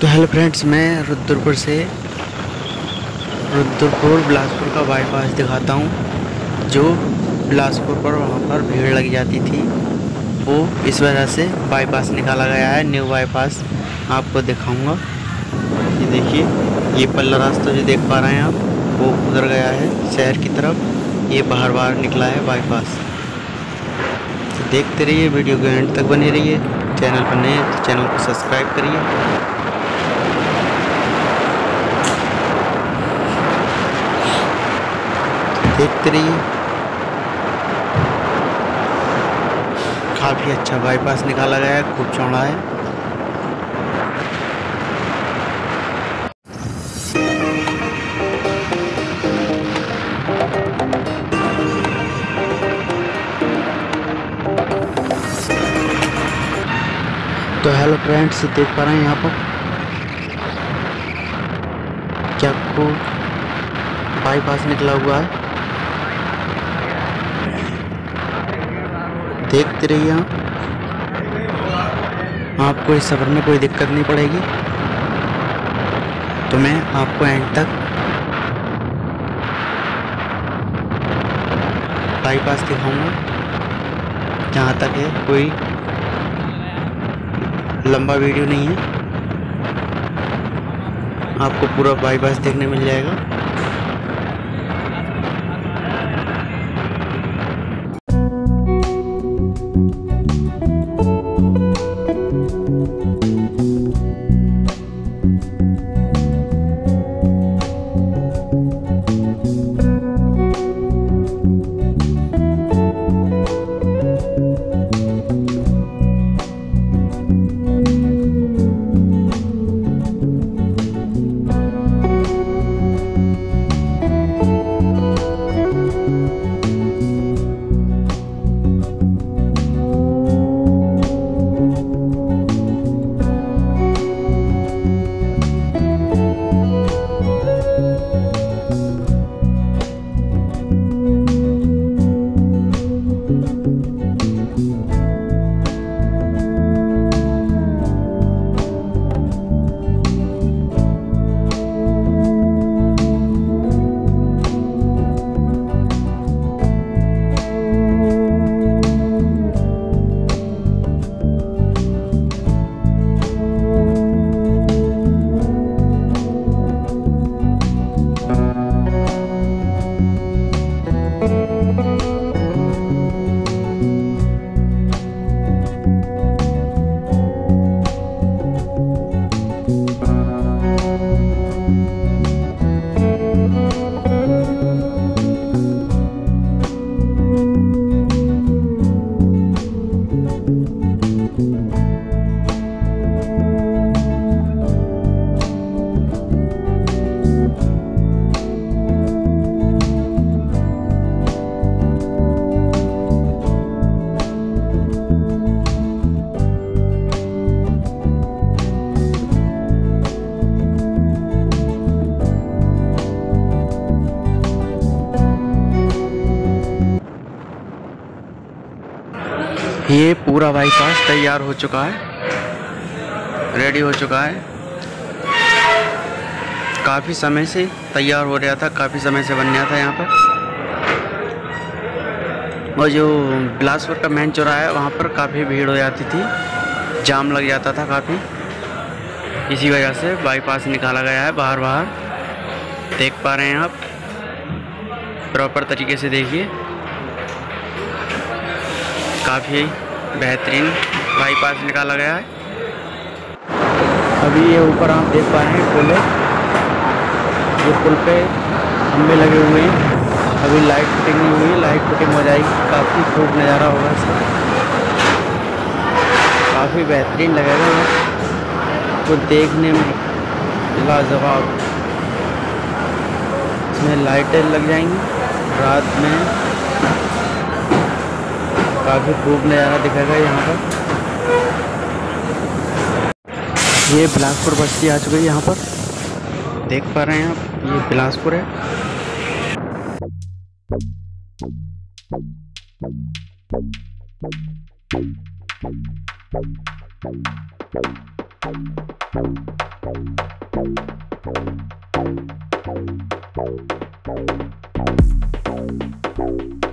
तो hello friends मैं रुद्रपुर से रुद्रपुर बिलासपुर का बाईपास दिखाता हूँ, जो बिलासपुर पर वहाँ पर भीड़ लग जाती थी। वो इस वजह से बाईपास निकाला गया है न्यू बाईपास आपको दिखाऊँगा। ये देखिए, ये पल्ला रास्ता जो देख पा रहे हैं आप, वो उधर गया है, शहर की तरफ़। ये बाहर बाहर निकला है बाईपास तो देखते रहिए, वीडियो को एंड तक बने रहिए। चैनल पर नए तो चैनल को सब्सक्राइब करिए। देखते काफ़ी अच्छा बाईपास निकाला गया है, खूब चौड़ा है। तो हेलो फ्रेंड्स देख पा रहे हैं यहाँ पर। क्या आपको बाईपास निकला हुआ है? देखते रहिए आप। आपको इस सफ़र में कोई दिक्कत नहीं पड़ेगी। तो मैं आपको एंड तक बाईपास दिखाऊँगा। जहाँ तक है, कोई लंबा वीडियो नहीं है। आपको पूरा बाईपास देखने मिल जाएगा। ये पूरा बाईपास तैयार हो चुका है। रेडी हो चुका है। काफ़ी समय से तैयार हो रहा था, काफ़ी समय से बन गया था यहाँ पर। और जो बिलासपुर का मेन चौराहा है, वहाँ पर काफ़ी भीड़ हो जाती थी। जाम लग जाता था काफ़ी। इसी वजह से बाईपास निकाला गया है बाहर बाहर देख पा रहे हैं आप। प्रॉपर तरीके से देखिए। काफ़ी बेहतरीन बाईपास निकाला गया है। अभी ये ऊपर आप देख पा रहे हैं पुल है। ये पुल पे खंभे लगे हुए हैं। अभी लाइट फिटिंग नहीं हुई, लाइट फिटिंग हो जाएगी। काफ़ी खूब नज़ारा होगा इसका। काफ़ी बेहतरीन लगेगा तो देखने में लाजवाब। इसमें लाइटें लग जाएँगी। रात में काफ़ी खूब नज़ारा दिखेगा यहाँ पर। ये बिलासपुर बस्ती आ चुकी है यहाँ पर। देख पा रहे हैं आप, ये बिलासपुर है। Thank